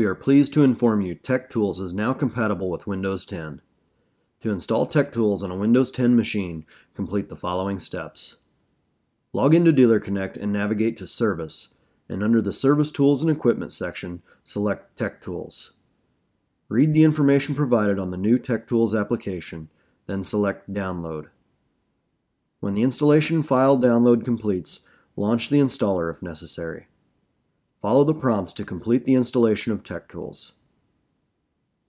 We are pleased to inform you TechTools is now compatible with Windows 10. To install TechTools on a Windows 10 machine, complete the following steps. Log into Dealer Connect and navigate to Service, and under the Service Tools and Equipment section, select TechTools. Read the information provided on the new TechTools application, then select Download. When the installation file download completes, launch the installer if necessary. Follow the prompts to complete the installation of TechTools.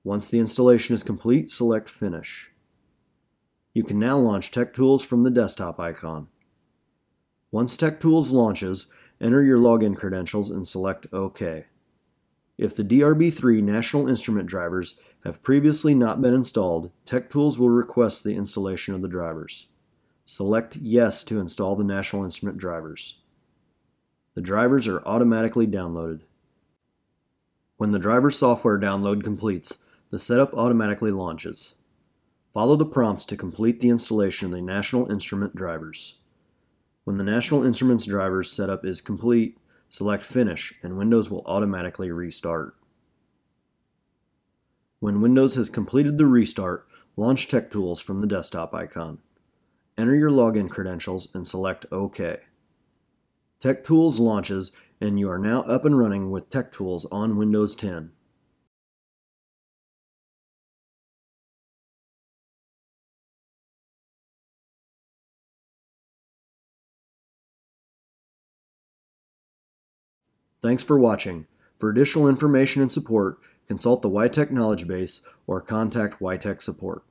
Once the installation is complete, select Finish. You can now launch TechTools from the desktop icon. Once TechTools launches, enter your login credentials and select OK. If the DRB3 National Instrument drivers have previously not been installed, TechTools will request the installation of the drivers. Select Yes to install the National Instrument drivers. The drivers are automatically downloaded. When the driver software download completes, the setup automatically launches. Follow the prompts to complete the installation of the National Instrument drivers. When the National Instruments drivers setup is complete, select Finish and Windows will automatically restart. When Windows has completed the restart, launch TechTools from the desktop icon. Enter your login credentials and select OK. TechTools launches and you are now up and running with TechTools on Windows 10. Thanks for watching. For additional information and support, consult the wiTECH Knowledge Base or contact wiTECH Support.